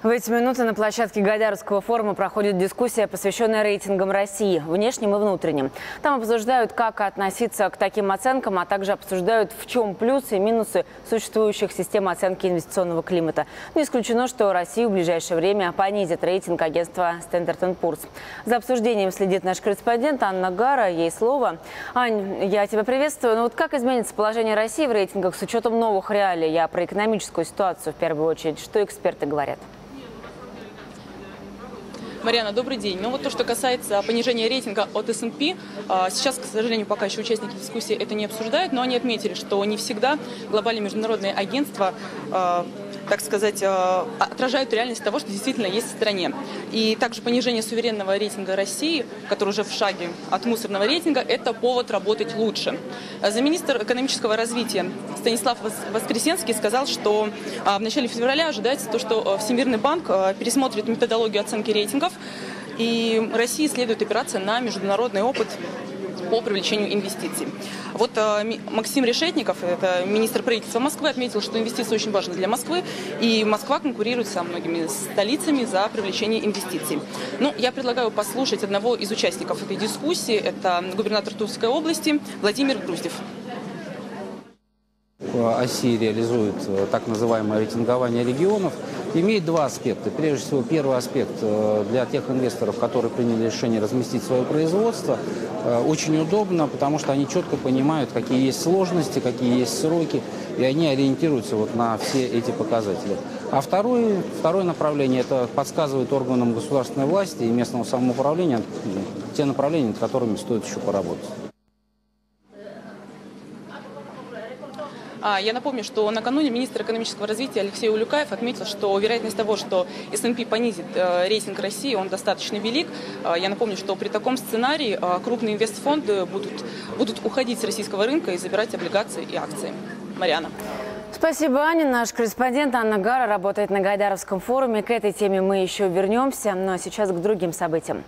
В эти минуты на площадке Гайдаровского форума проходит дискуссия, посвященная рейтингам России, внешним и внутренним. Там обсуждают, как относиться к таким оценкам, а также обсуждают, в чем плюсы и минусы существующих систем оценки инвестиционного климата. Не исключено, что Россию в ближайшее время понизит рейтинг агентства Standard Poor's. За обсуждением следит наш корреспондент Анна Гара. Ей слово. Ань, я тебя приветствую. Ну вот как изменится положение России в рейтингах с учетом новых реалий? Я про экономическую ситуацию в первую очередь. Что эксперты говорят? Марьяна, добрый день. Ну вот то, что касается понижения рейтинга от S&P, а, сейчас, к сожалению, пока еще участники дискуссии это не обсуждают, но они отметили, что не всегда глобальные международные агентства а, так сказать, э, отражают реальность того, что действительно есть в стране. И также понижение суверенного рейтинга России, который уже в шаге от мусорного рейтинга, это повод работать лучше. Замминистр экономического развития Станислав Воскресенский сказал, что а, в начале февраля ожидается то, что э, Всемирный банк э, пересмотрит методологию оценки рейтингов, и России следует опираться на международный опыт по привлечению инвестиций. Вот э, Максим Решетников, это министр правительства Москвы, отметил, что инвестиции очень важны для Москвы, и Москва конкурирует со многими столицами за привлечение инвестиций. Ну, я предлагаю послушать одного из участников этой дискуссии, это губернатор Тульской области Владимир Груздев. Оси реализует э, так называемое рейтингование регионов, имеет два аспекта. Прежде всего, первый аспект э, для тех инвесторов, которые приняли решение разместить свое производство, э, очень удобно, потому что они четко понимают, какие есть сложности, какие есть сроки, и они ориентируются вот на все эти показатели. А второе, второе направление – это подсказывает органам государственной власти и местного самоуправления те направления, над которыми стоит еще поработать. Я напомню, что накануне министр экономического развития Алексей Улюкаев отметил, что вероятность того, что S&P понизит э, рейтинг России, он достаточно велик. А, я напомню, что при таком сценарии а, крупные инвестфонды будут, будут уходить с российского рынка и забирать облигации и акции. Марьяна. Спасибо, Аня. Наш корреспондент Анна Гара работает на Гайдаровском форуме. К этой теме мы еще вернемся, но сейчас к другим событиям.